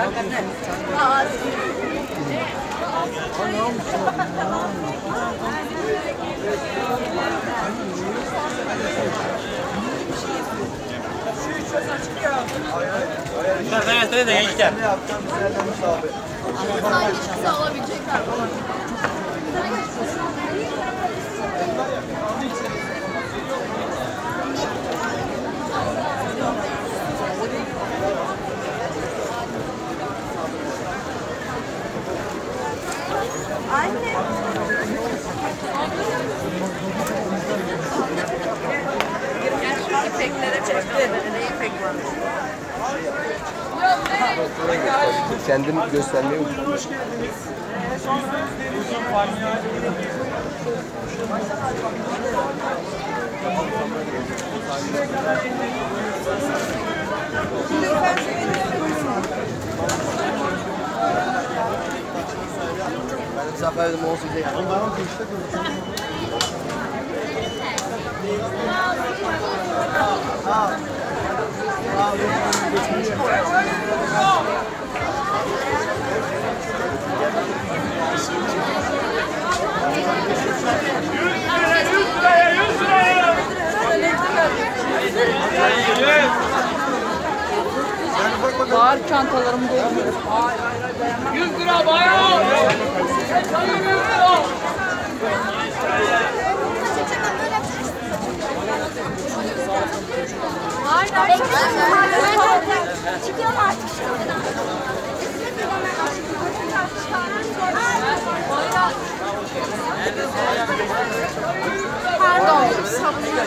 İpeklere Kendimi göstermeyi unuttum. Benim zaferim olsun diye. Var çantalarım doldu. 100 lira bayağı. Çıkıyorum artık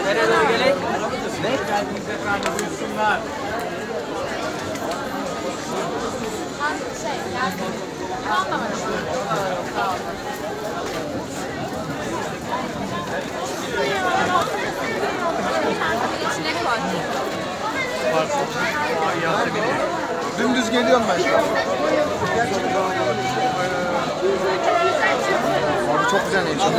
Nereye doğru gelek? Ne? Geldiniz efendim buyursunlar. Dümdüz geliyorum ben. Abi çok güzel heyecan.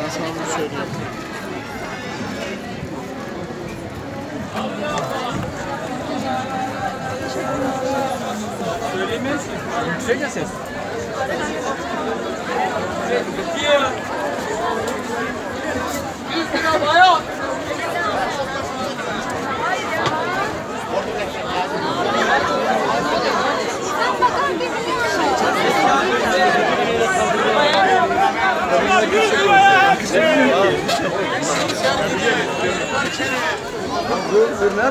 Ben sana bunu. Yüksek ya ses. Lira bayağı. Ne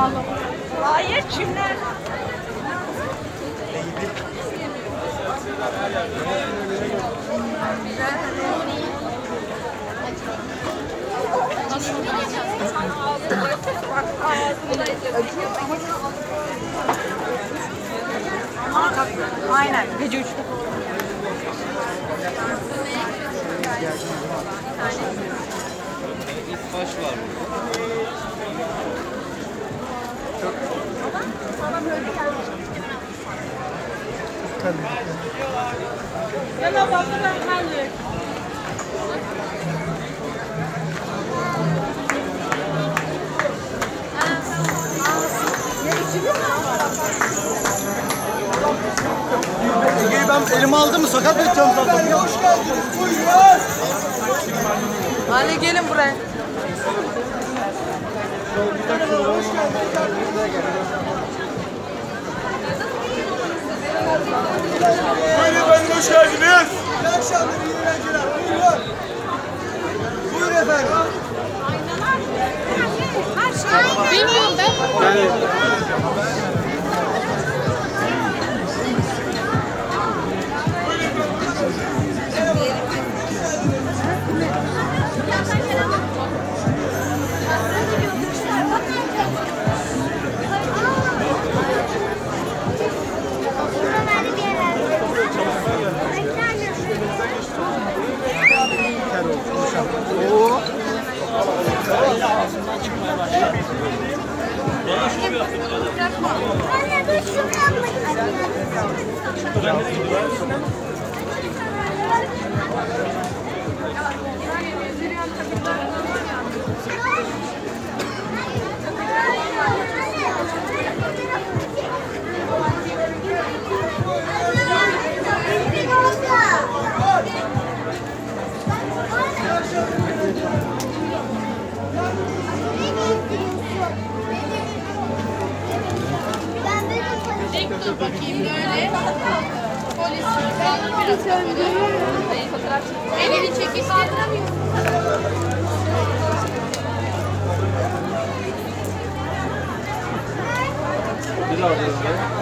yapıyorsun? Hayır çimler. Aynen. Gece üçte. Baş var. Ege'yi ben elime aldım mı sakat edeceğim zaten. Hoş geldiniz. Buyurun. Hadi gelin buraya. Buyurun ben hoş geldiniz. İyi akşamlar, iyi eğlenceler. Buyurun. Buyurun efendim. Bilmiyorum ben. Ele tinha que estar pra mim. Good luck,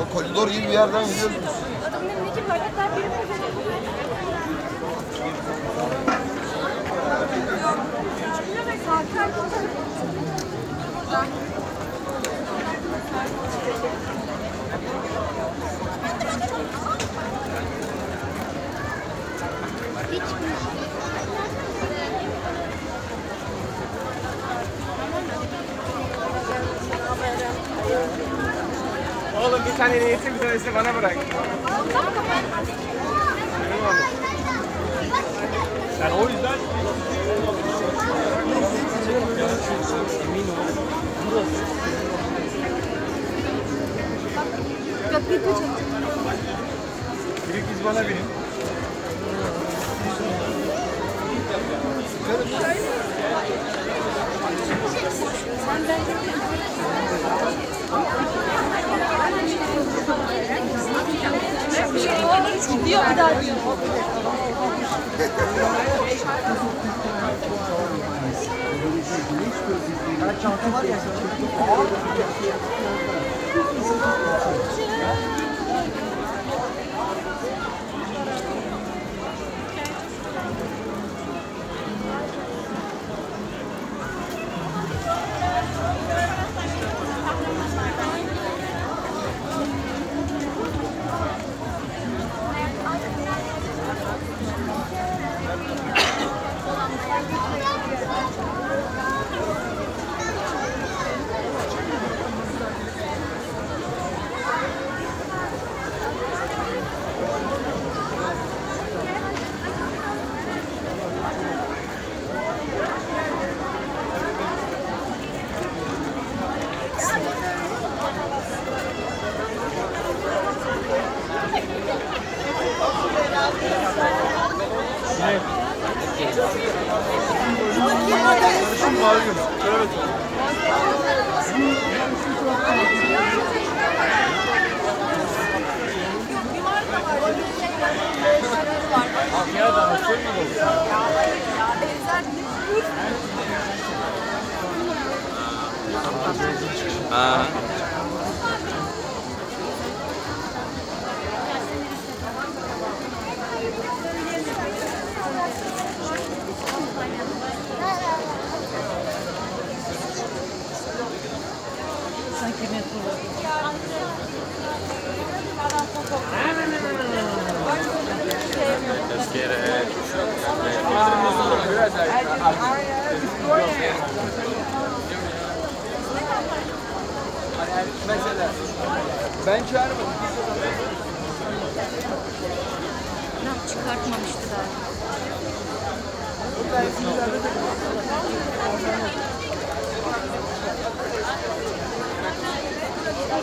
O koridor gibi bir yerden gidiyoruz. Önümdeki paketler biri Oğlum niyetim bir tanesi bana bırak. Sen o yüzden Büyük biz bana binin. Gidiyor bir daha diyor. Ben çağırmadım.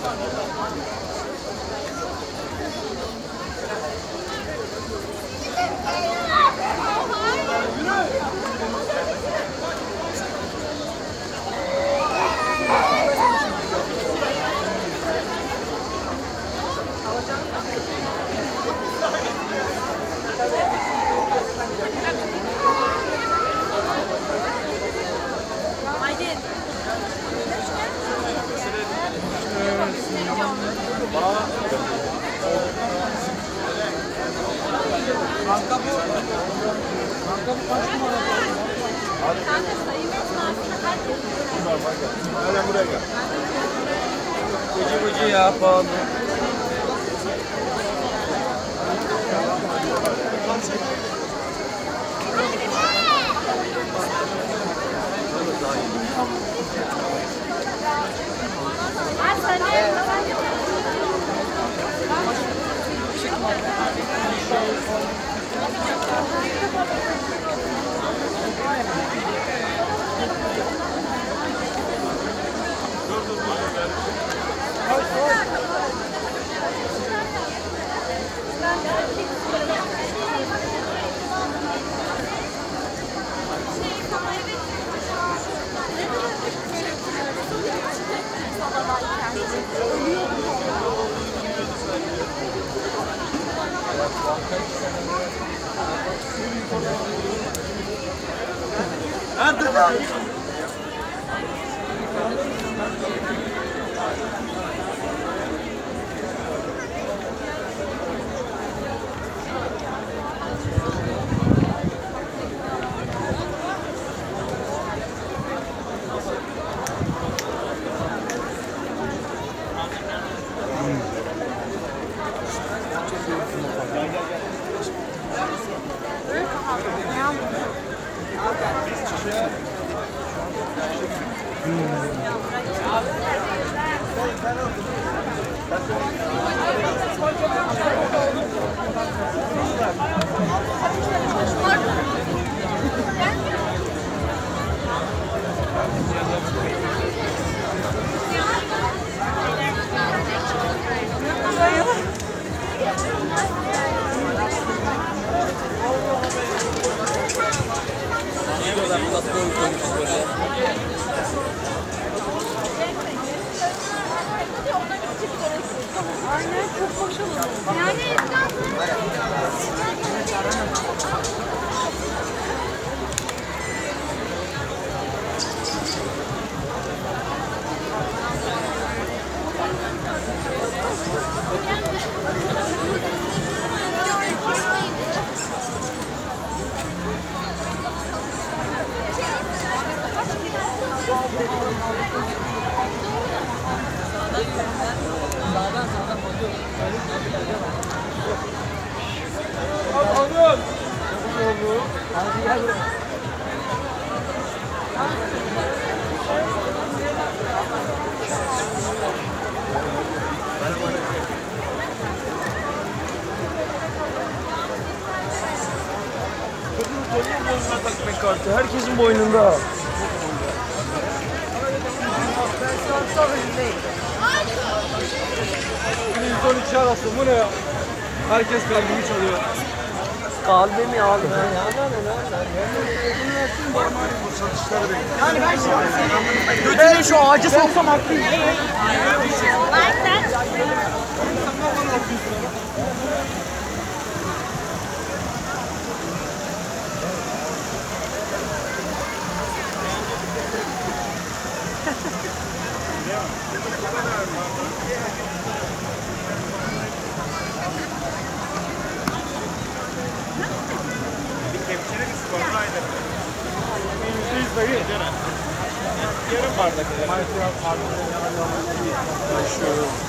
감사합니다. Hemen buraya gel. Bıcı bıcı ya pahalı. Yani boynunda. %12 arası bu ne ya? Herkes kalbimi çalıyor. Kalbimi aldı. Götüne şu ağacı soksam haklıyım. Yüzdeyiz dayı. Yarım bardak. İş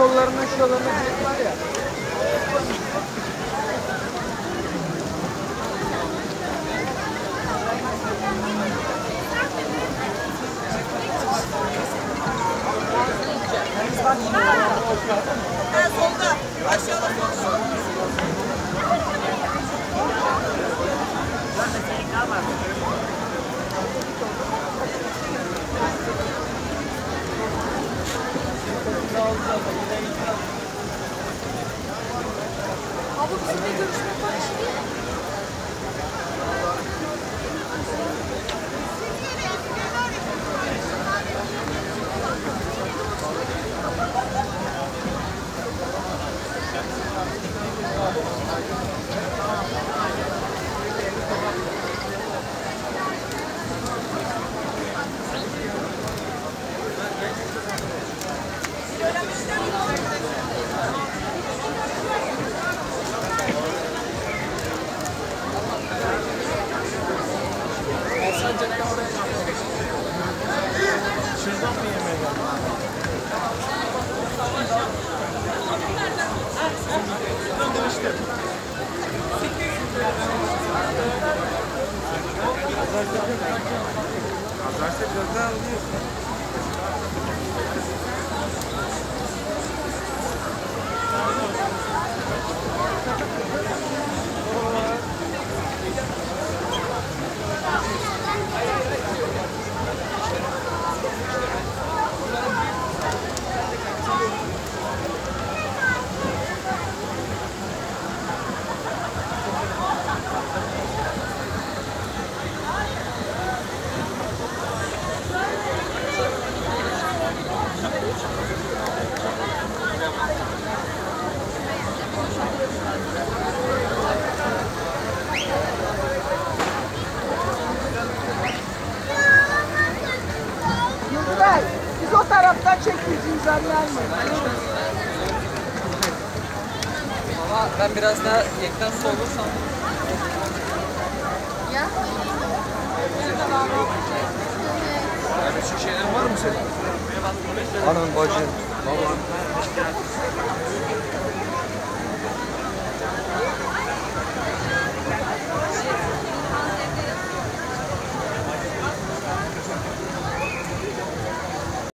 pantolonlarının şuralarına bir var ya. Abi bizimle görüşmek var şimdi. Yıldıray, ben biraz daha yekten solursam Ya. Küçük şeyler var mı senin? Anam, bacın, baban.